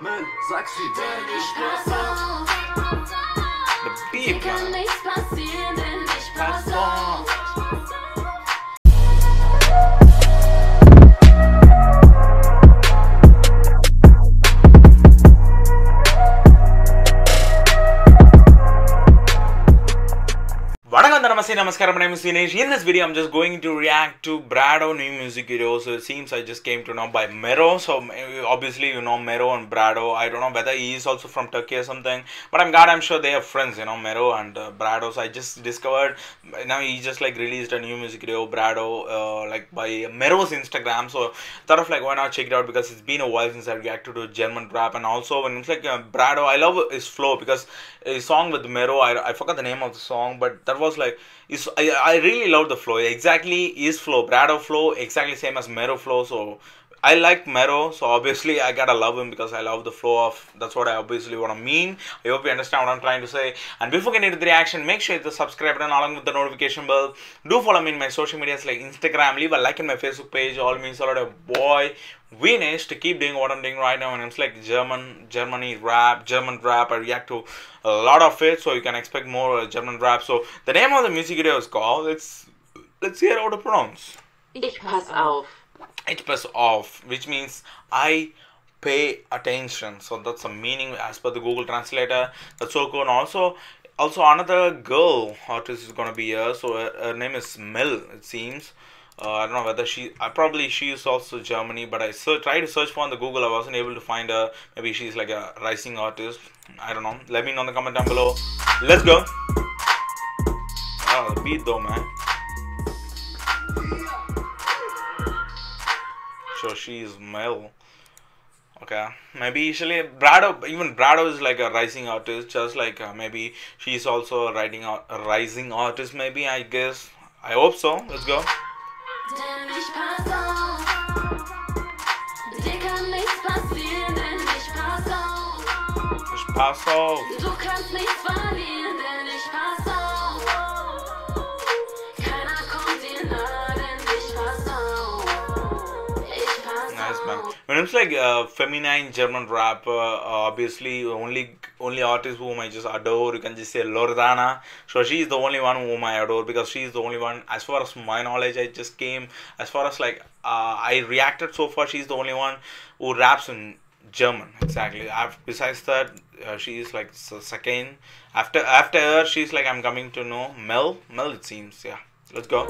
Mel, sag sie, denn ich pass auf. The Dir Namaste, Namaskaram, my name is Vinesh. In this video, I'm just going to react to Brado new music video. So it seems I just came to know by Mero. So obviously, you know Mero and Brado. I don't know whether he is also from Turkey or something. But I'm glad I'm sure they are friends, you know, Mero and uh, Brado. So I just discovered, now he just like released a new music video, Brado, uh, like by Mero's Instagram. So thought of like, why not check it out because it's been a while since I reacted to German rap. And also when it's like uh, Brado, I love his flow because his song with Mero, I, I forgot the name of the song, but that was like is I, I really love the flow. Exactly is flow, Brado flow, exactly same as Mero flow. So I like Mero, so obviously I gotta love him because I love the flow of. That's what I obviously want to mean. I hope you understand what I'm trying to say. And before getting into the reaction, make sure you hit the subscribe button along with the notification bell. Do follow me in my social medias like Instagram. Leave a like in my Facebook page. All means a lot of boy. Wish to keep doing what I'm doing right now, and it's like German, Germany rap, German rap. I react to a lot of it, so you can expect more uh, German rap. So the name of the music video is called. Let's let's hear how to pronounce. Ich pass auf. It pass off, which means I pay attention. So that's the meaning as per the Google Translator. That's so cool. And also, also another girl artist is gonna be here. So her, her name is Mel. It seems. Uh, I don't know whether she. Uh, probably she is also Germany, but I ser- tried to search for on the Google. I wasn't able to find her. Maybe she's like a rising artist. I don't know. Let me know in the comment down below. Let's go. Oh, the beat though, man. So she's Mel. Okay, maybe usually Brado, even Brado is like a rising artist, just like uh, maybe she's also a writing out, a rising artist. Maybe I guess. I hope so. Let's go. Ich pass auf. Dir kann nichts passieren, denn ich pass auf. Ich pass auf. Du kannst nichts verlieren, denn ich pass it's like uh, feminine German rap, uh, obviously only only artist whom I just adore. You can just say Loredana. So she is the only one whom I adore because she is the only one. As far as my knowledge, I just came. As far as like uh, I reacted so far, she's the only one who raps in German. Exactly. I've, besides that, uh, she is like second. After after her, she's like I'm coming to know Mel. Mel, it seems. Yeah. Let's go.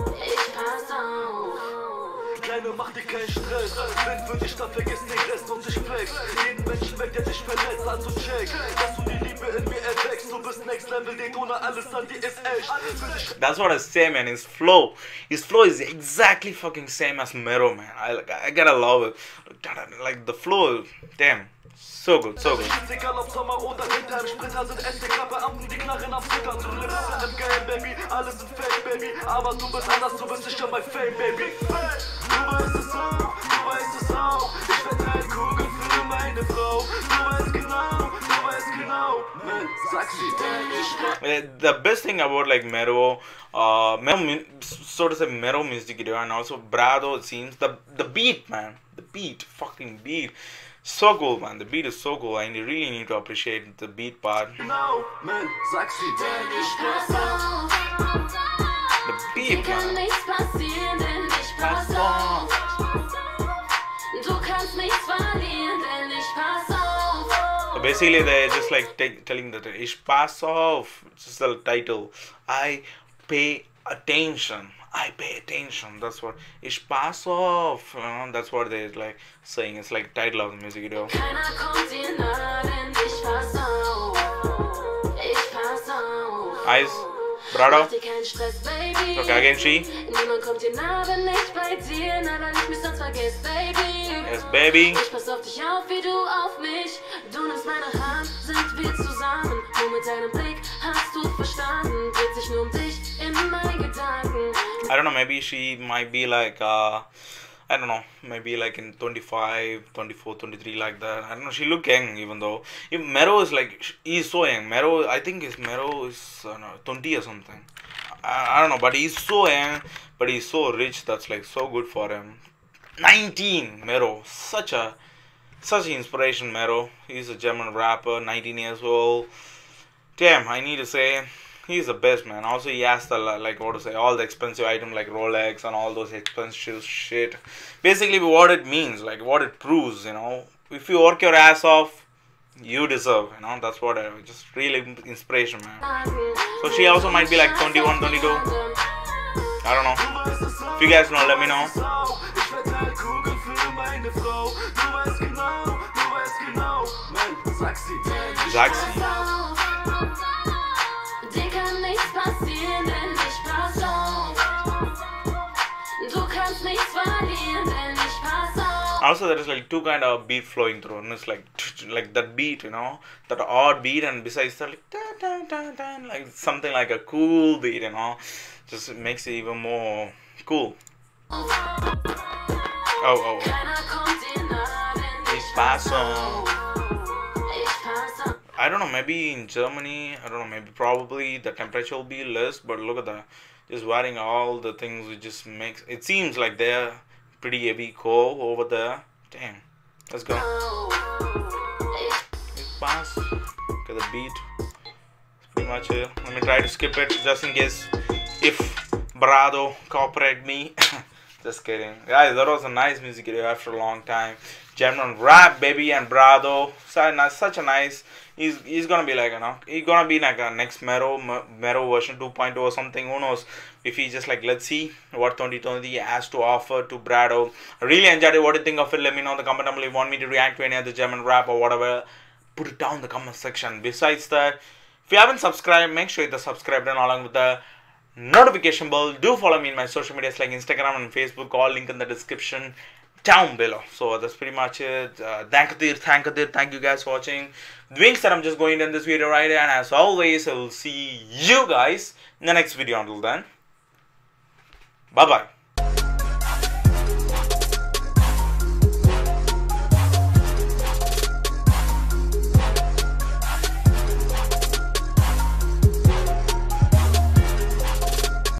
Pass auf. Kleine, mach dir keinen Stress. Wenn für dich, dann vergiss den Rest und ich flex. Jeden Menschen weg, der dich verletzt, also check. Dass du die Liebe in mir erweckst. Du bist next level, ohne alles an dir ist echt. That's what I say, man. His flow, his flow is exactly fucking same as Mero, man. I I gotta love it. Like the flow, damn, so good, so ist egal ob Sommer oder Winter. Im Splitter sind SDK-Beamten, die knarren am Zittern. Du lebst in einem Game, Baby. Alles sind Fake, Baby. Aber du bist anders, du bist sicher mein Fame, Baby. Du weißt es auch, du weißt es auch. Ich verteile Kugeln für meine Frau. Du weißt genau, du weißt genau. Uh, The best thing about like Mero, uh, Mero, so to say Mero music video, and also Brado, seems the the beat, man, the beat, fucking beat, so cool, man. The beat is so cool, and you really need to appreciate the beat part. The beat, man. So basically, they're just like take, telling that ich pass off. It's just the title. I pay attention. I pay attention. That's what off. You know, that's what they're like saying. It's like title of the music video. Keiner Brado. Again she. Niemand kommt dir nah, wenn ich bei dir. Na, dann ich mich sonst vergiss, Baby. Yes, baby. Ich pass auf dich auf, wie du auf mich. Du nimmst meine Hand, sind wir zusammen. Nur mit deinem Blick hast du verstanden. Dreht sich nur um dich in meinen Gedanken. I don't know. Maybe she might be like uh, I don't know. Maybe like in 25, 24, 23, like that. I don't know. She look young, even though if Mero is like he's so young. Mero, I think his Mero is I don't know 20 or something. I, I don't know, but he's so young, but he's so rich. That's like so good for him. 19, Mero, such a such an inspiration, Mero. He's a German rapper, 19 years old. Damn, I need to say, he's the best, man. Also, he has the, like, what to say, all the expensive item like Rolex and all those expensive shit. Basically, what it means, like, what it proves, you know. If you work your ass off, you deserve, you know. That's what I, just really inspiration, man. So she also might be like 21, 22. I don't know. If you guys know, let me know. Ich Also, there is like two kind of beat flowing through, and it's like like that beat, you know, that odd beat, and besides that, like dun, dun, dun, dun, like something like a cool beat, you know, just makes it even more cool. Oh, oh, on. Ich pass auf. I don't know, maybe in Germany, I don't know, maybe probably the temperature will be less, but look at that. Just wearing all the things, it just makes it seems like they're pretty heavy cold over there. Damn. Let's go. Pass. Get the beat. It's pretty much it. Let me try to skip it just in case if Brado cooperate me. just kidding. Guys, that was a nice music video after a long time. German rap baby and Brado. Such a nice. He's he's gonna be like you know he's gonna be like a next Mero Mero version 2.0 or something. Who knows? If he's just like let's see what 2020 has to offer to Brado. Really enjoyed it. What do you think of it? Let me know in the comment below. If you want me to react to any other German rap or whatever, put it down in the comment section. Besides that, if you haven't subscribed, make sure you subscribe button along with the notification bell. Do follow me in my social medias like Instagram and Facebook. All link in the description down below. So that's pretty much it. Uh, thank you, thank you, thank you guys for watching. Being said, I'm just going end this video right here, and as always, I will see you guys in the next video. Until then, bye bye.